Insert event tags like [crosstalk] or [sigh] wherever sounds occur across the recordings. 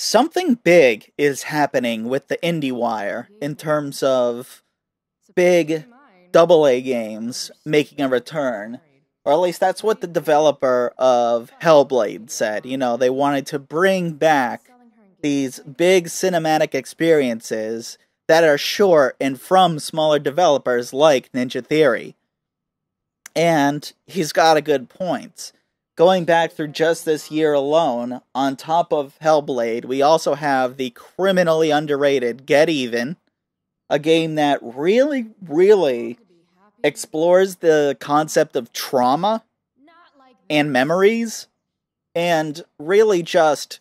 something big is happening with the IndieWire in terms of big double A games making a return. Or at least that's what the developer of Hellblade said. You know, they wanted to bring back these big cinematic experiences that are short and from smaller developers like Ninja Theory. And he's got a good point. Going back through just this year alone, on top of Hellblade, we also have the criminally underrated Get Even, a game that really, really explores the concept of trauma and memories, and really just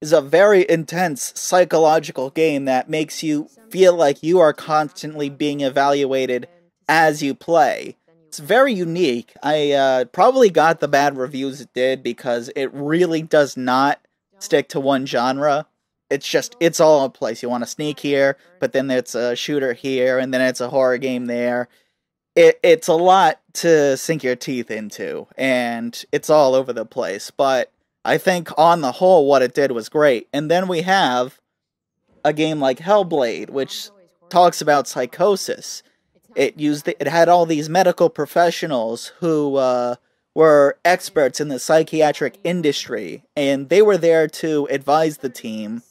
is a very intense psychological game that makes you feel like you are constantly being evaluated as you play. It's very unique. I uh, probably got the bad reviews it did because it really does not stick to one genre. It's just, it's all in place. You want to sneak here, but then it's a shooter here, and then it's a horror game there. It, it's a lot to sink your teeth into, and it's all over the place. But I think on the whole, what it did was great. And then we have a game like Hellblade, which talks about psychosis. It used the, it had all these medical professionals who uh, were experts in the psychiatric industry, and they were there to advise the team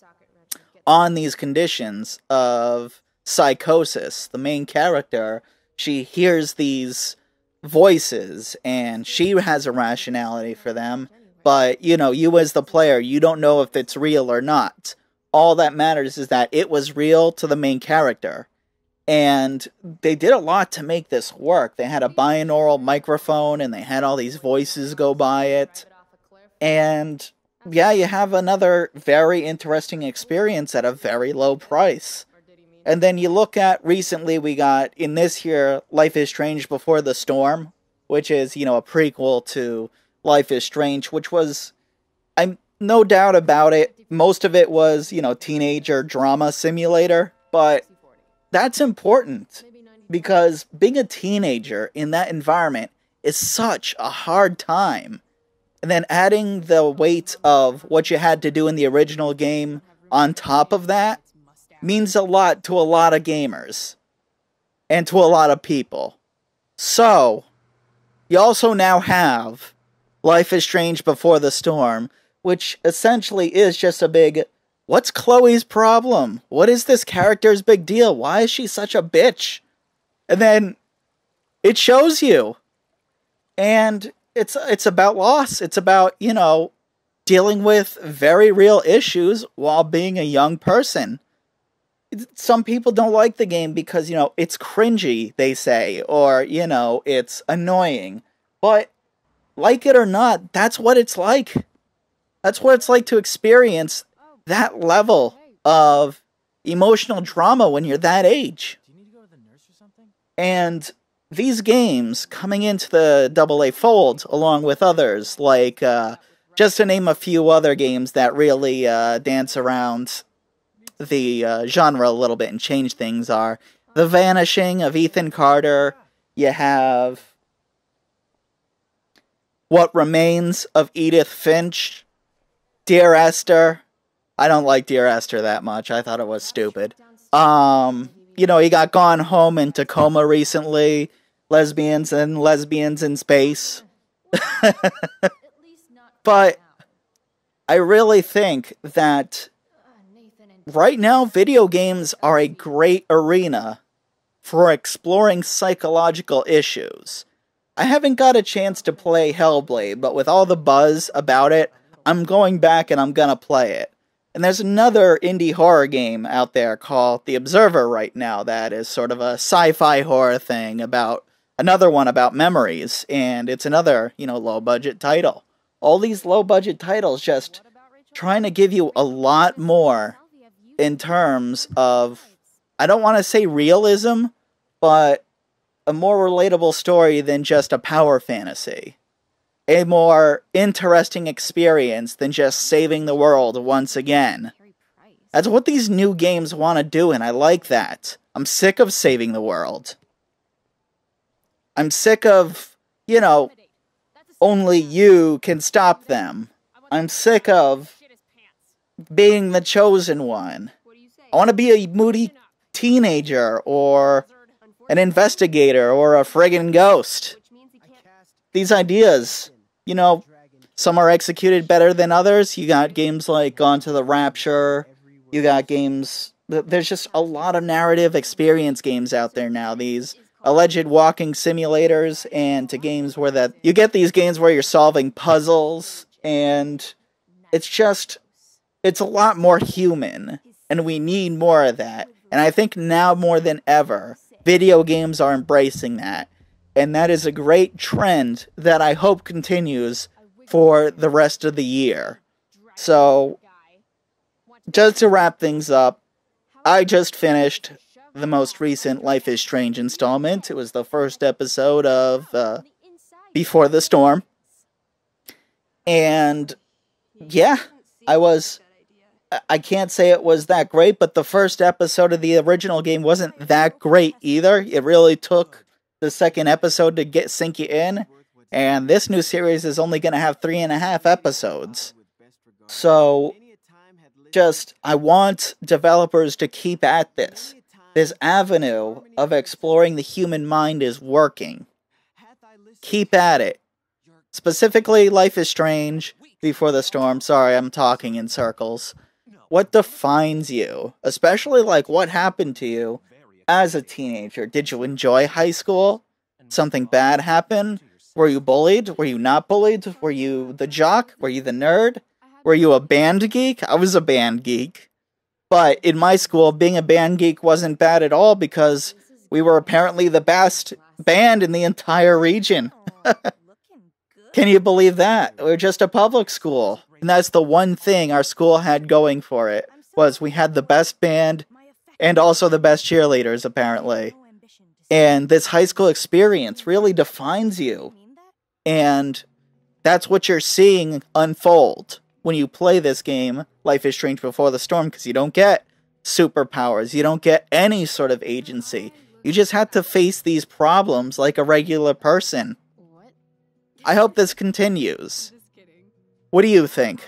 on these conditions of psychosis. The main character, she hears these voices, and she has a rationality for them but you know, you as the player, you don't know if it's real or not. All that matters is that it was real to the main character. And they did a lot to make this work. They had a binaural microphone and they had all these voices go by it. And yeah, you have another very interesting experience at a very low price. And then you look at recently we got in this year Life is Strange Before the Storm, which is, you know, a prequel to Life is Strange, which was, I'm no doubt about it. Most of it was, you know, teenager drama simulator, but that's important because being a teenager in that environment is such a hard time. And then adding the weight of what you had to do in the original game on top of that means a lot to a lot of gamers and to a lot of people. So, you also now have Life is Strange Before the Storm, which essentially is just a big what's Chloe's problem? What is this character's big deal? Why is she such a bitch? And then it shows you. And it's it's about loss. It's about, you know, dealing with very real issues while being a young person. Some people don't like the game because, you know, it's cringy, they say, or, you know, it's annoying. But like it or not, that's what it's like. That's what it's like to experience that level of emotional drama when you're that age. And these games coming into the AA fold, along with others, like uh, just to name a few other games that really uh, dance around the uh, genre a little bit and change things, are The Vanishing of Ethan Carter. You have what Remains of Edith Finch, Dear Esther. I don't like Dear Esther that much. I thought it was stupid. Um, you know, he got gone home in Tacoma recently. Lesbians and lesbians in space. [laughs] but I really think that right now video games are a great arena for exploring psychological issues. I haven't got a chance to play Hellblade, but with all the buzz about it, I'm going back and I'm gonna play it. And there's another indie horror game out there called The Observer right now that is sort of a sci-fi horror thing about another one about memories, and it's another, you know, low budget title. All these low budget titles just trying to give you a lot more in terms of I don't want to say realism, but a more relatable story than just a power fantasy. A more interesting experience than just saving the world once again. That's what these new games want to do, and I like that. I'm sick of saving the world. I'm sick of, you know, only you can stop them. I'm sick of being the chosen one. I want to be a moody teenager or an investigator or a friggin' ghost. These ideas, you know, some are executed better than others. You got games like Gone to the Rapture. You got games. There's just a lot of narrative experience games out there now. These alleged walking simulators and to games where that you get these games where you're solving puzzles and it's just it's a lot more human and we need more of that. And I think now more than ever, video games are embracing that. And that is a great trend that I hope continues for the rest of the year. So, just to wrap things up, I just finished the most recent Life is Strange installment. It was the first episode of uh, Before the Storm. And yeah, I was I can't say it was that great, but the first episode of the original game wasn't that great either. It really took the second episode to get sink you in, and this new series is only going to have three and a half episodes. So, just I want developers to keep at this. This avenue of exploring the human mind is working. Keep at it. Specifically, Life is Strange, Before the Storm. Sorry, I'm talking in circles what defines you, especially like what happened to you as a teenager. Did you enjoy high school? Something bad happened? Were you bullied? Were you not bullied? Were you the jock? Were you the nerd? Were you a band geek? I was a band geek. But in my school, being a band geek wasn't bad at all because we were apparently the best band in the entire region. [laughs] Can you believe that? We're just a public school. And that's the one thing our school had going for it was we had the best band and also the best cheerleaders apparently. And this high school experience really defines you. And that's what you're seeing unfold when you play this game, Life is Strange Before the Storm, because you don't get superpowers, you don't get any sort of agency. You just have to face these problems like a regular person. I hope this continues. What do you think?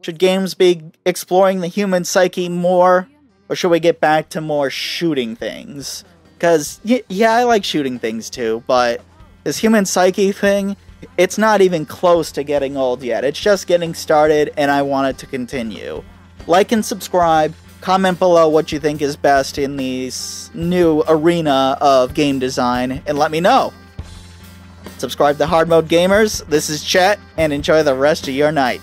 Should games be exploring the human psyche more, or should we get back to more shooting things? Because, yeah, I like shooting things too, but this human psyche thing, it's not even close to getting old yet. It's just getting started, and I want it to continue. Like and subscribe, comment below what you think is best in this new arena of game design, and let me know. Subscribe to Hard Mode Gamers. This is Chet, and enjoy the rest of your night.